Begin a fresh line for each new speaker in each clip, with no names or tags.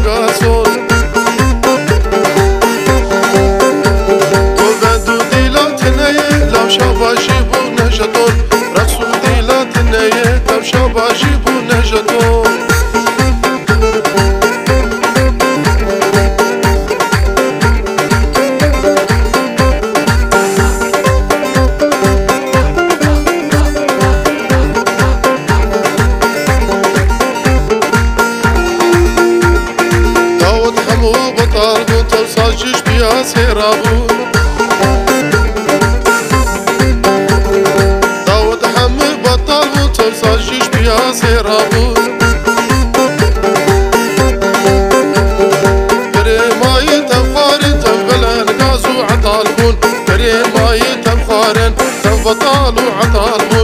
باشی بو نشدون رقصو دیلات نیه تمشا باشی بو نشدون ساجش بیا سیرا بود داود همه بطل و تو ساجش بیا سیرا بود كريماي تنخارن تنبلن غازو عطالبون كريماي تنخارن تنبطال وعطالبون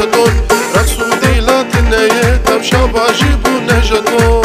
ժտոն, ռաքսու դեյլա տինեյե, տամ շավաժի բուն է ժտոն